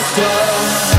after